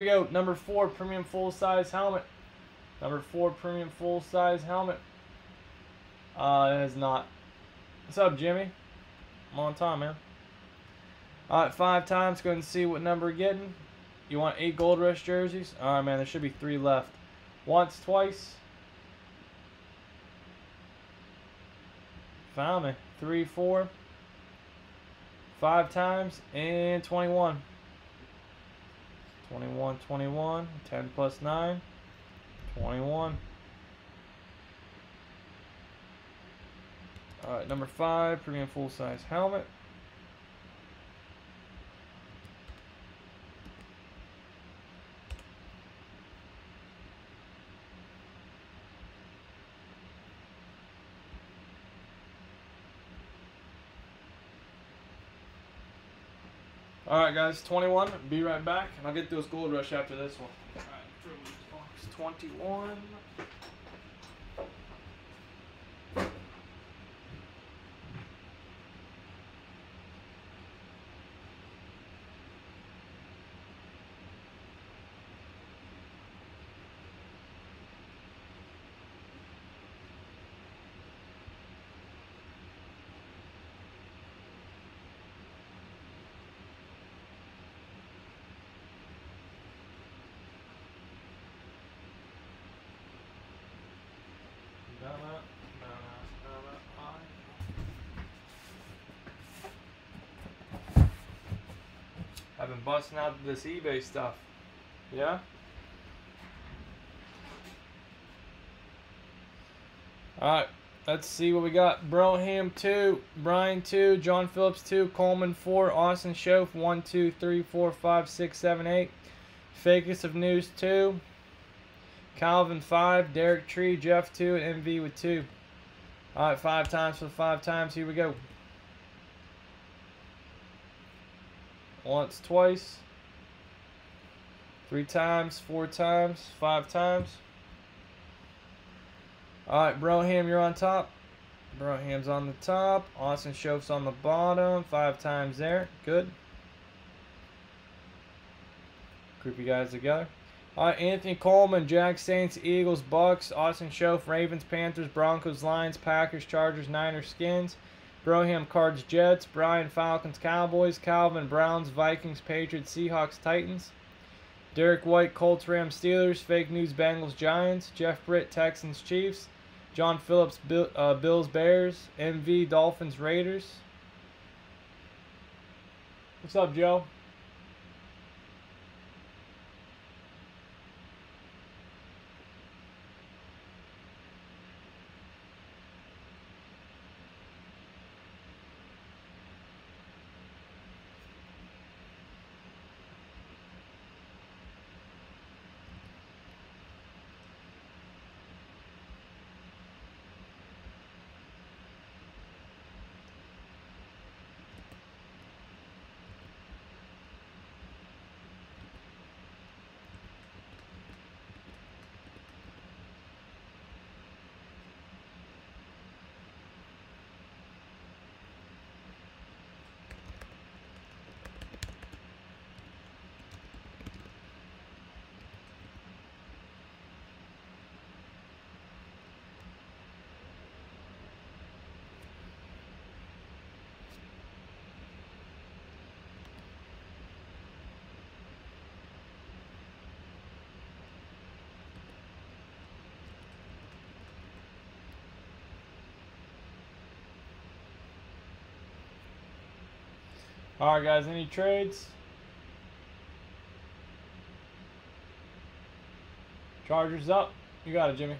we go. Number four, premium full size helmet. Number four, premium full size helmet. Uh, it is not. What's up, Jimmy? I'm on time, man. All right, five times. Go ahead and see what number we're getting. You want eight Gold Rush jerseys? All right, man. There should be three left. Once, twice. Found me. Three, four. Five times and 21. 21, 21. 10 plus 9. 21. Alright, number five, premium full size helmet. Alright guys, 21. Be right back. And I'll get those gold rush after this one. Alright, box 21. I've been busting out this eBay stuff. Yeah? Alright, let's see what we got. Broham 2, Brian 2, John Phillips 2, Coleman 4, Austin Schoaf 1, 2, 3, 4, 5, 6, 7, 8. Fakest of News 2. Calvin 5, Derek Tree, Jeff 2, and MV with 2. Alright, five times for five times. Here we go. Once, twice. Three times, four times, five times. Alright, Broham, you're on top. Broham's on the top. Austin Schoaf's on the bottom. Five times there. Good. Group you guys together. All right, Anthony Coleman, Jags Saints, Eagles, Bucks, Austin Schoaf, Ravens, Panthers, Broncos, Lions, Packers, Chargers, Niners, Skins, Broham, Cards, Jets, Brian, Falcons, Cowboys, Calvin, Browns, Vikings, Patriots, Seahawks, Titans, Derek White, Colts, Rams, Steelers, Fake News, Bengals, Giants, Jeff Britt, Texans, Chiefs, John Phillips, Bill, uh, Bills, Bears, MV, Dolphins, Raiders. What's up, Joe? All right, guys. Any trades? Chargers up. You got it, Jimmy.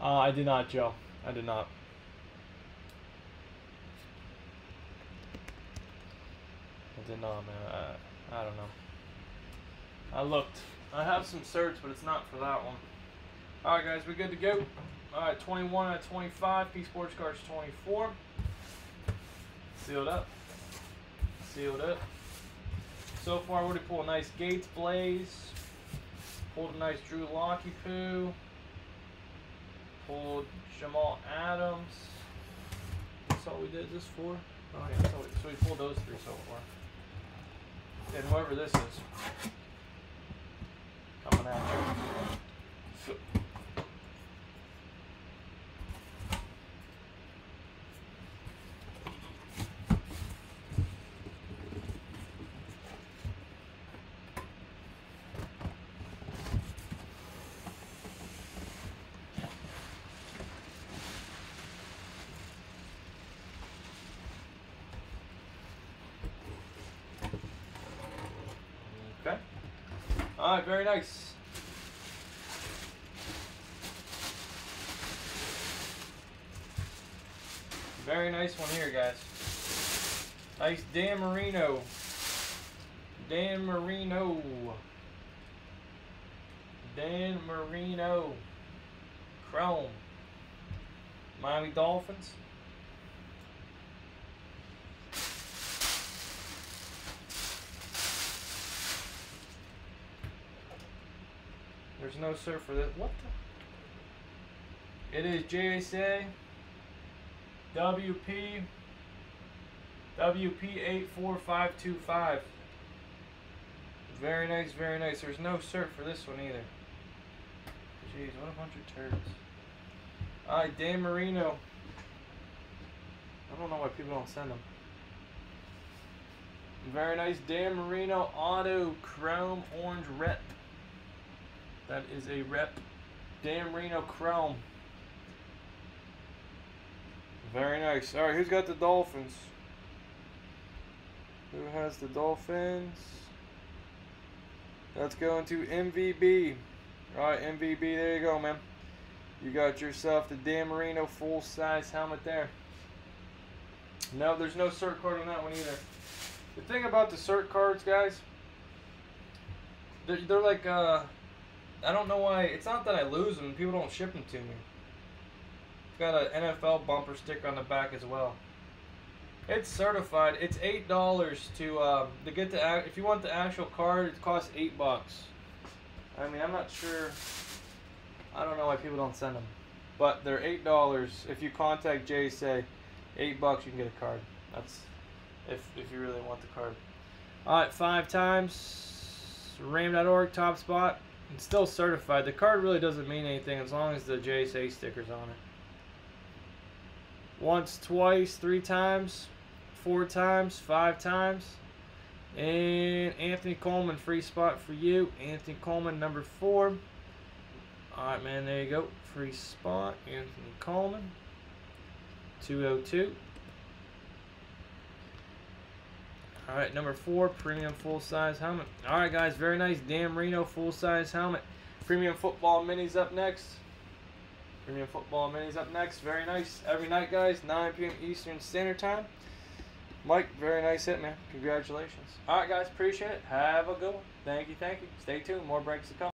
Uh, I did not, Joe. I did not. I did not, man. I, I don't know. I looked. I have some certs, but it's not for that one. All right, guys, we good to go. All right, 21 out of 25. P Sports Cards 24. Sealed up. Sealed up. So far, we pulled a nice Gates Blaze. Pulled a nice Drew Lockey Poo. Pulled Jamal Adams. That's all we did this for. Oh yeah, so we, so we pulled those three so far. And whoever this is, coming you. So, All right, very nice. Very nice one here, guys. Nice Dan Marino. Dan Marino. Dan Marino. Chrome. Miami Dolphins. There's no cert for this. What the? It is JSA WP WP84525. Very nice, very nice. There's no cert for this one either. Jeez, what a bunch of turds. Alright, Dan Marino. I don't know why people don't send them. Very nice Dan Marino Auto Chrome Orange Rep. That is a rep. Dan Marino Chrome. Very nice. Alright, who's got the Dolphins? Who has the Dolphins? That's going to MVB. Alright, MVB, there you go, man. You got yourself the Dan Marino full size helmet there. No, there's no cert card on that one either. The thing about the cert cards, guys, they're, they're like, uh, I don't know why. It's not that I lose them. People don't ship them to me. It's got an NFL bumper sticker on the back as well. It's certified. It's eight dollars to um, to get the if you want the actual card. It costs eight bucks. I mean, I'm not sure. I don't know why people don't send them, but they're eight dollars. If you contact Jay, say eight bucks, you can get a card. That's if if you really want the card. All right, five times. Ram.org top spot. It's still certified. The card really doesn't mean anything as long as the JSA sticker's on it. Once, twice, three times, four times, five times. And Anthony Coleman, free spot for you. Anthony Coleman, number four. Alright, man, there you go. Free spot. Anthony Coleman. 202. All right, number four, premium full-size helmet. All right, guys, very nice. Dan Marino full-size helmet. Premium football minis up next. Premium football minis up next. Very nice. Every night, guys, 9 p.m. Eastern Standard Time. Mike, very nice hit, man. Congratulations. All right, guys, appreciate it. Have a good one. Thank you, thank you. Stay tuned. More breaks to come.